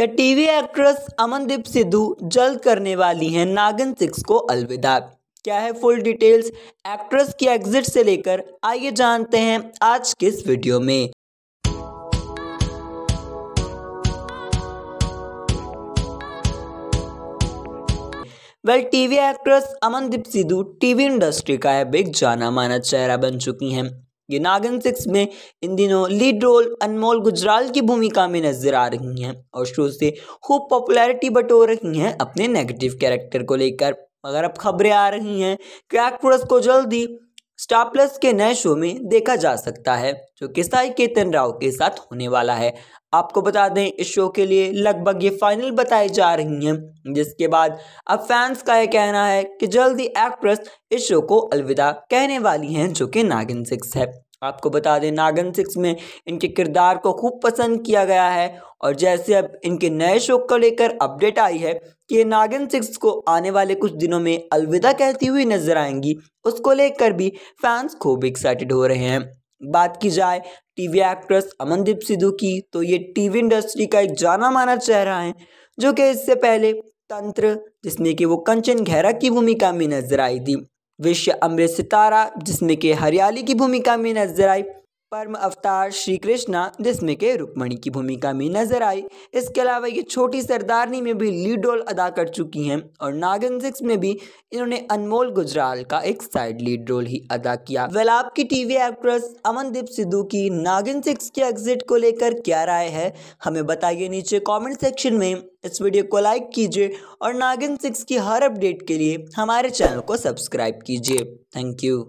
क्या TV actress Amandeep Sidhu जल्द करने वाली हैं नागिन सिक्स को अलविदा? क्या है फुल डिटेल्स एक्ट्रेस की एग्जिट से लेकर आइए जानते हैं आज के इस वीडियो में। Well TV actress Amandeep Sidhu TV industry का है, बिग जाना माना चेहरा बन चुकी हैं। ये नागन सिक्स में इन दिनों लीड रोल अनमोल गुजराल की भूमिका में नज़र आ रही हैं और शो से खूब पॉपुलैरिटी बटो रही हैं अपने नेगेटिव कैरेक्टर को लेकर। मगर अब खबरें आ रही हैं। कि एक्ट्रेस को जल्दी स्टार प्लस के नए शो में देखा जा सकता है, जो कि साई केतन राव के साथ होने वाला है। आपको बता दें, इस शो के लिए लगभग ये फाइनल बताई जा रही हैं, जिसके बाद अब फैंस का यह कहना है कि जल्दी एक्ट्रेस इस शो को अलविदा कहने वाली हैं, जो कि नागिन सिक्स है। आपको बता दें, नागन सिक्स में इनके किरदार को खूब पसंद किया गया है और जैसे अब इनके नए शो को लेकर अपडेट आई है कि ये नागिन सिक्स को आने वाले कुछ दिनों में अलविदा कहती हुई नज़र आएँगी। उसको लेकर भी फैंस खूब एक्साइटेड हो रहे हैं। बात की जाए टीवी एक्ट्रेस अमनदीप सिद्धू की तो ये टीवी इंडस्ट्री का एक जाना माना चेहरा है, जो कि इससे पहले तंत्र जिसमें कि वो कंचन घेरा की भूमिका में नज़र आई थी। विश्व अमृत सितारा जिसमें कि हरियाली की भूमिका में नज़र आई। परम अवतार श्री कृष्णा जिसमें के रुक्मणी की भूमिका में नज़र आई। इसके अलावा ये छोटी सरदारनी में भी लीड रोल अदा कर चुकी हैं और नागिन सिक्स में भी इन्होंने अनमोल गुजराल का एक साइड लीड रोल ही अदा किया। वेल आपकी टीवी एक्ट्रेस अमनदीप सिद्धू की नागिन सिक्स के एग्जिट को लेकर क्या राय है, हमें बताइए नीचे कॉमेंट सेक्शन में। इस वीडियो को लाइक कीजिए और नागिन सिक्स की हर अपडेट के लिए हमारे चैनल को सब्सक्राइब कीजिए। Thank you